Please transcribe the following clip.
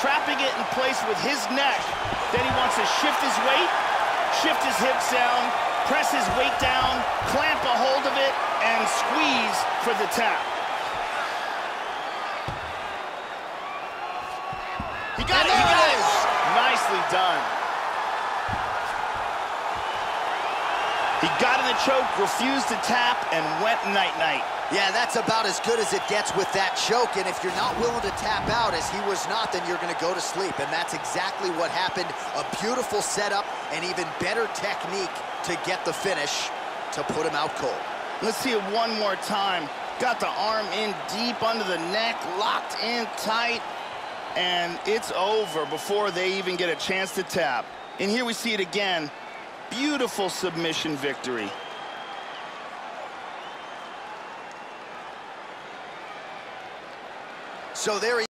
trapping it in place with his neck. Then he wants to shift his weight, shift his hips down, press his weight down, clamp a hold of it, and squeeze for the tap. He got it! he got it. Nicely done. He got in the choke, refused to tap, and went night-night. Yeah, that's about as good as it gets with that choke, and if you're not willing to tap out, as he was not, then you're gonna go to sleep, and that's exactly what happened. A beautiful setup and even better technique to get the finish to put him out cold. Let's see it one more time. Got the arm in deep under the neck, locked in tight, and it's over before they even get a chance to tap. And here we see it again. Beautiful submission victory. So there he